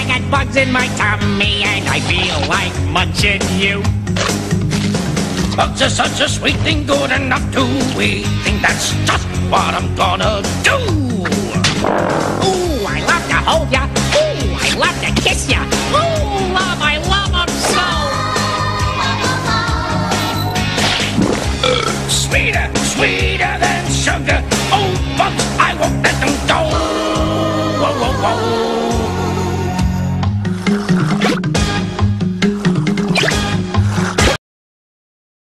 I got bugs in my tummy and I feel like munching you. Bugs are such a sweet thing, good enough to eat. Think that's just what I'm gonna do. Ooh, I love to hold ya. Ooh, I love to kiss ya. Ooh, love, I love them so. Sweeter, sweeter than sugar. Oh, bugs, I won't let them go. Whoa, whoa, whoa.